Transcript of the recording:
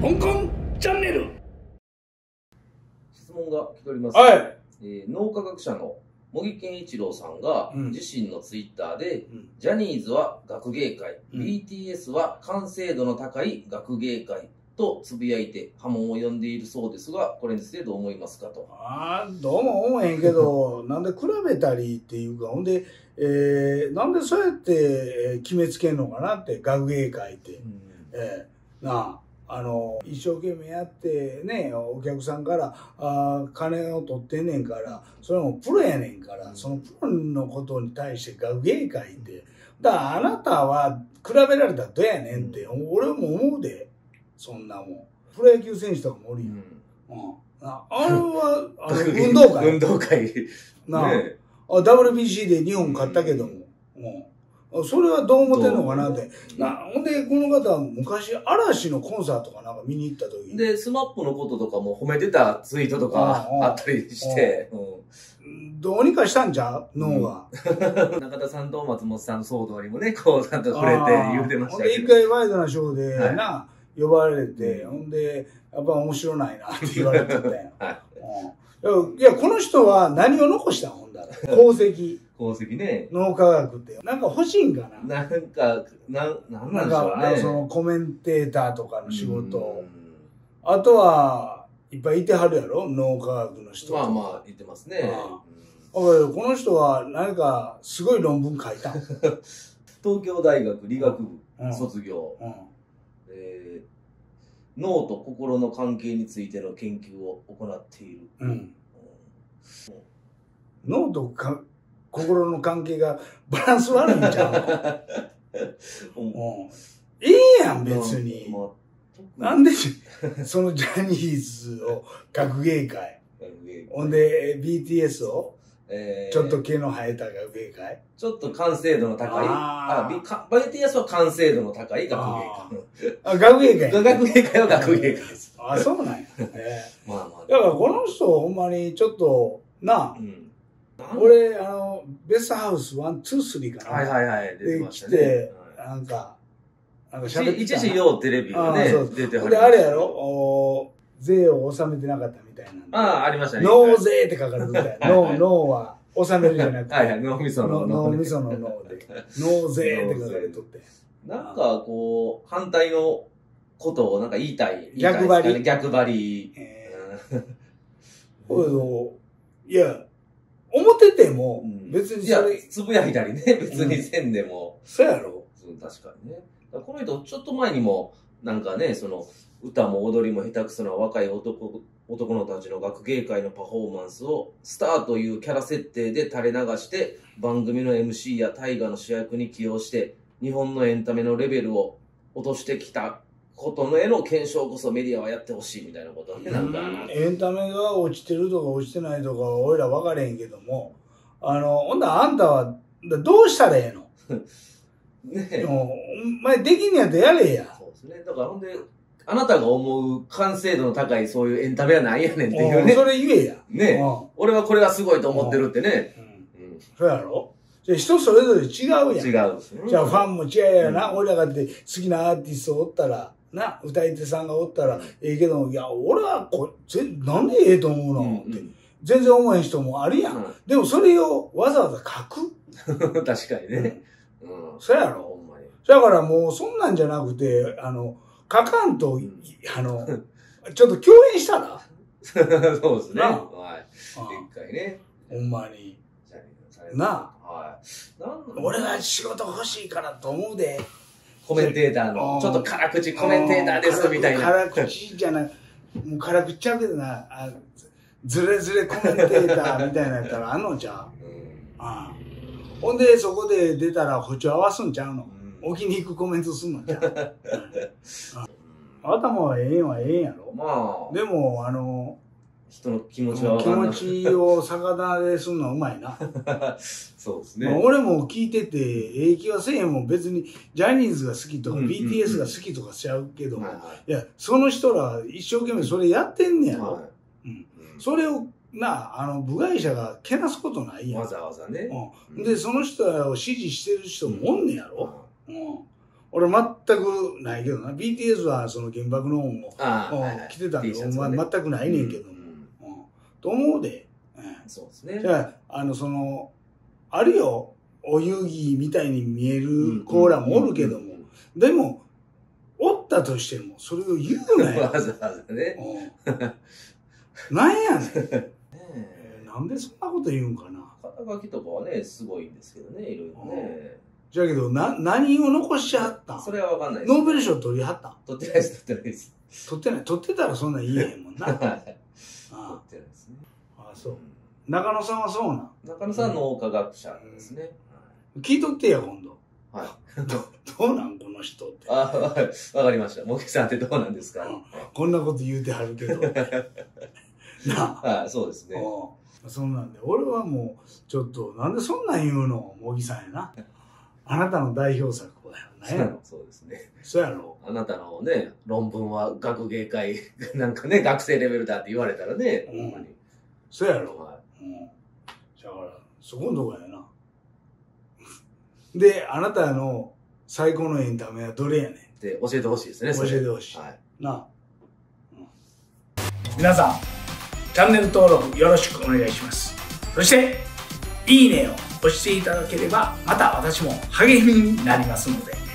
香港チャンネル質問が来ております。はい。えー脳科学者の茂木健一郎さんが、うん自身のツイッターで、うんジャニーズは学芸会、うん BTS は完成度の高い学芸会とつぶやいて波紋を呼んでいるそうですが、これについてどう思いますかと。ああ、どうも思えへんけど、なんで比べたりっていうか、ほんで、えー、なんでそうやってえー決めつけんのかなって、学芸会って。えー、なあ、あの、一生懸命やってね、お客さんから、あー金を取ってんねんから、それもプロやねんから、そのプロのことに対して学芸会って、だからあなたは比べられたらどうやねんって、俺も思うで、そんなもん。プロ野球選手とかもおるやん。うん。うん。ああれは、あの、運動会？運動会。なあ、ね。あ WBC で日本勝ったけども、うん、それはどう思ってんのかなって。な？ほんで、この方は昔、嵐のコンサートかなんか見に行った時に、で、スマップのこととかも褒めてたツイートとかあったりして、うん。どうにかしたんちゃう？脳が。中田さんと松本さんの騒動にもね、こう、なんか触れて言うてましたほんで、けど。一回ワイドなショーではい。な、呼ばれて、ほんで、やっぱ面白ないなって言われてたよ。はいうんいや、この人は何を残したんほんだら。功績、功績ね。脳科学って。なんか欲しいんかな？なんか、なん、なんななんんか、でしょうね。あのそのコメンテーターとかの仕事。うんあとは、いっぱいいてはるやろ？脳科学の人。まあまあ、言ってますね。この人は何かすごい論文書いたん？東京大学理学部うん卒業、うんえー脳と心の関係についての研究を行っている。うん。脳とか心の関係がバランス悪いんちゃう うん。の、うん、ええやん、別に。まあなんで、そのジャニーズを学芸会。ほんで、BTS を？えーちょっと毛の生えた学芸会。ちょっと完成度の高い、あーあビかバイティアスは完成度の高い学芸あ、学芸会。会。学芸会は学芸会です。あ、そうなんや。え まあまあ。えだからこの人、ほんまにちょっと、なあう、ん。俺、あの、ベストハウス1、2、3かな。はいはいはい、出てで、ましたね。来て、はいなんか、なんか一喋ってたな。一時ようテレビがね出てはりましたで、あれやろ？お税を納めてなかったみたいな。ああ、ありましたね。納税って書かれてたよ。はい脳、脳は納めるじゃなくて。はいはい、脳みそのの脳みその脳で。納税って書かれとって。なんかこう、反対のことをなんか言いたい。言いたい逆張り逆張り。えうんー、ほいや、思っててもう、ん別にいやそれ、、つぶやいたりね、別にせんでも。そうやろうん確かにね。この人、ちょっと前にも、なんかね、その、歌も踊りも下手くそな若い男、男のたちの学芸会のパフォーマンスを、スターというキャラ設定で垂れ流して、番組の MC や大河の主役に起用して、日本のエンタメのレベルを落としてきたことのへの検証こそメディアはやってほしいみたいなことをね、なんか、うんエンタメが落ちてるとか落ちてないとか、俺ら分かれへんけども、あの、ほんならあんたは、どうしたらええの？ねもうお前できんのやったらやれや。そうですね。だからほんで、あなたが思う完成度の高いそういうエンタメは何やねんっていうね。うんそれ言えや。ねうん俺はこれがすごいと思ってるってね。うんうんそうやろじゃあ人それぞれ違うやん。違うんですね。じゃあファンも違うやな。うん俺らがって好きなアーティストおったら、な、歌い手さんがおったらええけど、いや、俺はこぜなんでええと思うの、うんって。全然思えん人もあるやん。でもそれをわざわざ書く？う ん確かにね。うん。そうやろ？ほんまに。だからもうそんなんじゃなくて、あの、書かんと、んあの、ちょっと共演したら、そうですね。はい。一回ね。ほんまに。なはい。俺が仕事欲しいからと思うで。コメンテーターの、ちょっと辛口コメンテーターですみたいな。辛口じゃない。もう辛口ちゃうけどな、あずれずれコメンテーターみたいなやったらあんのちゃう？うんああほんで、そこで出たら歩調合わすんちゃうの？うん置きに行くコメントすんのちゃう？頭はええんはええんやろ？まあ、でも、あの、人の気持ちは分気。持ちを逆なですんのはうまいな。そうですまあね。俺も聞いてて、ええ気はせえへんもん。別に、ジャニーズが好きとか、うんうんうん。BTS が好きとかしちゃうけど、はいはい。いや、その人ら一生懸命それやってんねやろ？はい。うん。うん。それをなあの部外者がけなすことないやん。わざわざね。うん、でその人らを支持してる人もおんねやろ、うん俺全くないけどな。BTS はその原爆の恩を来てたんね。お前全くないねんけども、うん。うん。と思うで、うん。そうですね。じ。ゃああのそのあるよ。お遊戯みたいに見えるコーラもおるけども、うん。でもおったとしてもそれを言うなよ、わざわざね。うん。なんやねん。ね なんでそんなこと言うんかな。肩書きとかはね、すごいんですけどね、いろいろね。じゃけどな何を残しはったん？それはわかんないです。ノーベル賞取りはったん？取ってないです、取ってないです。取ってない？取ってたらそんなん言えへんもんな。はい。取あ。ってないですね。あそう。中野さんはそうなん？中野さん脳科学者ですね。聞いとってや今度。はい。どうなんこの人って。あ、はい。わかりました。茂木さんってどうなんですか？うん。こんなこと言うてはるけど。なあ。はい、そうですね。うん。そんなんで。俺はもうちょっとなんでそんなん言うの？茂木さんやなあなたの代表作だよ何やろ。そうですね。そうやろ。あなたのね、論文は学芸会、なんかね、学生レベルだって言われたらね、うん。ほんまに。そうやろ。はうん。だからそこのとこやな。であなたの最高のエンタメはどれやねん？い。で、教えてほしいですね、教えてほしい。はい。なあ、うん。皆さんチャンネル登録よろしくお願いします。そしていいねを押していただければまた私も励みになりますので。